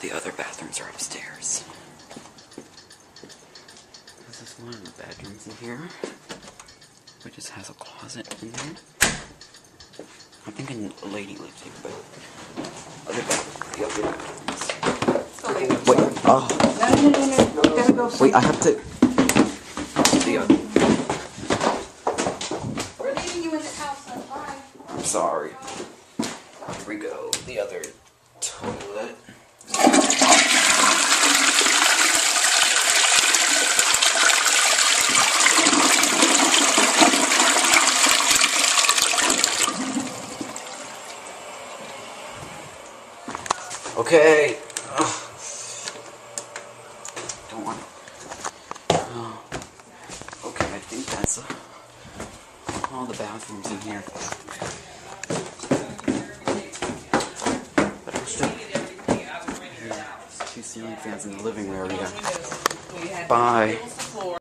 bathrooms are upstairs. This is one of the bedrooms in here. It just has a closet in there. I'm thinking a lady lived here, but other ba- the other bathrooms. Wait, oh, No, no, no, no, no. Gotta go. wait, I have to. The other. We're leaving you in the house. Bye. I'm sorry. Here we go. The other toilet. Okay. Ugh. Don't want. Oh. Okay, I think that's uh, all the bathrooms in here. But I'm still. Two ceiling fans in the living room area. Bye.